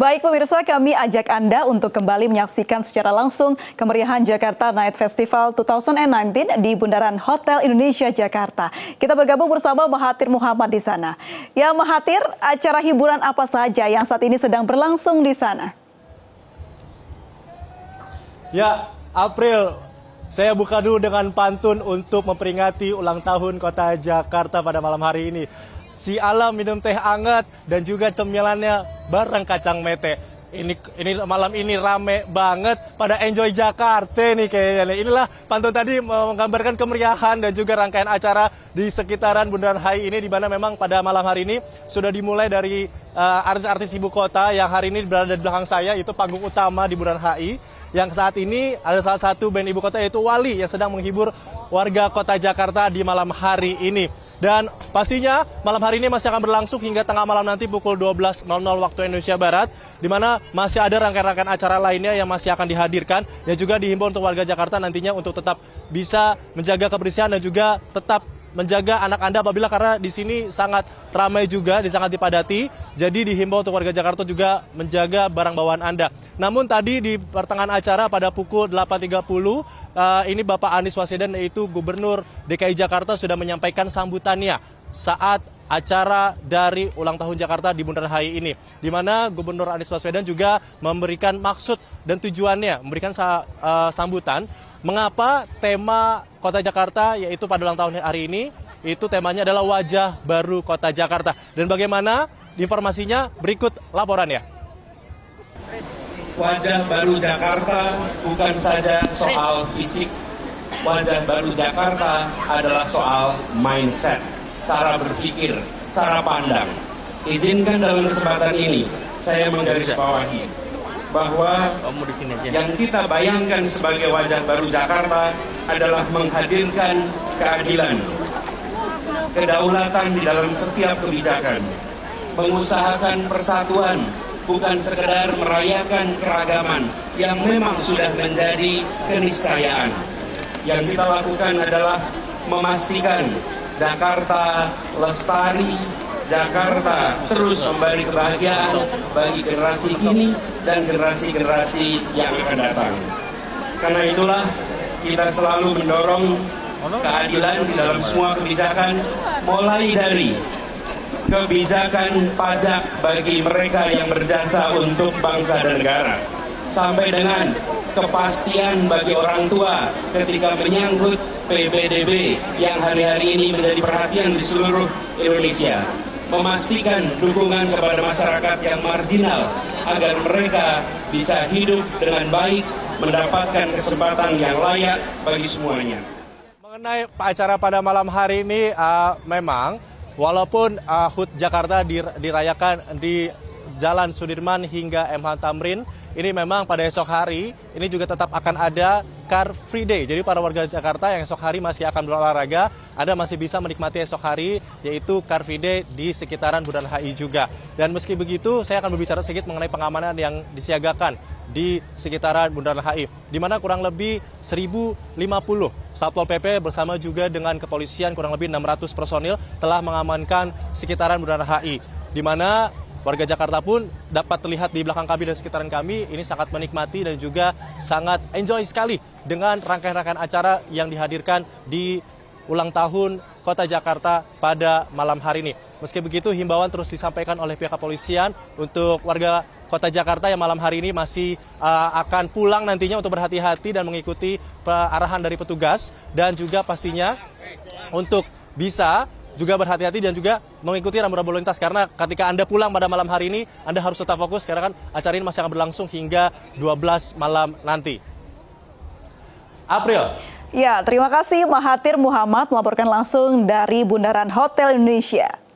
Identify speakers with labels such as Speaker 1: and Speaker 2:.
Speaker 1: Baik pemirsa, kami ajak Anda untuk kembali menyaksikan secara langsung kemeriahan Jakarta Night Festival 2019 di Bundaran Hotel Indonesia Jakarta. Kita bergabung bersama Mahathir Muhammad di sana. Ya Mahathir, acara hiburan apa saja yang saat ini sedang berlangsung di sana?
Speaker 2: Ya, April, saya buka dulu dengan pantun untuk memperingati ulang tahun kota Jakarta pada malam hari ini si alam minum teh anget dan juga cemilannya bareng kacang mete. Ini ini malam ini rame banget pada enjoy Jakarta nih kayaknya. Inilah pantun tadi menggambarkan kemeriahan dan juga rangkaian acara di sekitaran Bundaran HI ini di mana memang pada malam hari ini sudah dimulai dari uh, artis-artis ibu kota yang hari ini berada di belakang saya itu panggung utama di Bundaran HI yang saat ini ada salah satu band ibu kota yaitu Wali yang sedang menghibur warga kota Jakarta di malam hari ini. Dan pastinya malam hari ini masih akan berlangsung hingga tengah malam nanti pukul 12.00 waktu Indonesia Barat, di mana masih ada rangkaian-rangkaian acara lainnya yang masih akan dihadirkan, yang juga dihimbau untuk warga Jakarta nantinya untuk tetap bisa menjaga kebersihan dan juga tetap menjaga anak Anda apabila karena di sini sangat ramai juga, di sangat dipadati. Jadi dihimbau untuk warga Jakarta juga menjaga barang bawaan Anda. Namun tadi di pertengahan acara pada pukul 8.30 uh, eh, ini Bapak Anies Waswedan yaitu Gubernur DKI Jakarta sudah menyampaikan sambutannya saat acara dari ulang tahun Jakarta di Bundaran HI ini, di mana Gubernur Anies Baswedan juga memberikan maksud dan tujuannya, memberikan uh, sambutan Mengapa tema Kota Jakarta yaitu pada ulang tahun hari ini itu temanya adalah wajah baru Kota Jakarta. Dan bagaimana informasinya berikut laporannya.
Speaker 3: Wajah baru Jakarta bukan saja soal fisik. Wajah baru Jakarta adalah soal mindset, cara berpikir, cara pandang. Izinkan dalam kesempatan ini saya menggarisbawahi bahwa yang kita bayangkan sebagai wajah baru Jakarta adalah menghadirkan keadilan, kedaulatan di dalam setiap kebijakan, mengusahakan persatuan, bukan sekedar merayakan keragaman yang memang sudah menjadi keniscayaan. Yang kita lakukan adalah memastikan Jakarta lestari, Jakarta terus memberi kebahagiaan bagi generasi kini dan generasi-generasi yang akan datang. Karena itulah kita selalu mendorong keadilan di dalam semua kebijakan mulai dari kebijakan pajak bagi mereka yang berjasa untuk bangsa dan negara sampai dengan kepastian bagi orang tua ketika menyangkut PBDB yang hari-hari ini menjadi perhatian di seluruh Indonesia memastikan dukungan kepada masyarakat yang marginal agar mereka bisa hidup dengan baik, mendapatkan kesempatan yang layak bagi semuanya.
Speaker 2: Mengenai acara pada malam hari ini, uh, memang walaupun uh, HUT Jakarta dirayakan di Jalan Sudirman hingga MH Tamrin, ini memang pada esok hari ini juga tetap akan ada Car Free Day. Jadi para warga Jakarta yang esok hari masih akan berolahraga, Anda masih bisa menikmati esok hari yaitu Car Free Day di sekitaran Bundaran HI juga. Dan meski begitu, saya akan berbicara sedikit mengenai pengamanan yang disiagakan di sekitaran Bundaran HI, di mana kurang lebih 1050 Satpol PP bersama juga dengan kepolisian kurang lebih 600 personil telah mengamankan sekitaran Bundaran HI, di mana warga Jakarta pun dapat terlihat di belakang kami dan sekitaran kami ini sangat menikmati dan juga sangat enjoy sekali dengan rangkaian-rangkaian acara yang dihadirkan di ulang tahun Kota Jakarta pada malam hari ini. Meski begitu, himbauan terus disampaikan oleh pihak kepolisian untuk warga Kota Jakarta yang malam hari ini masih uh, akan pulang nantinya untuk berhati-hati dan mengikuti arahan dari petugas dan juga pastinya untuk bisa juga berhati-hati dan juga mengikuti rambu-rambu lintas karena ketika Anda pulang pada malam hari ini Anda harus tetap fokus karena kan acara ini masih akan berlangsung hingga 12 malam nanti. April.
Speaker 1: Ya, terima kasih Mahathir Muhammad melaporkan langsung dari Bundaran Hotel Indonesia.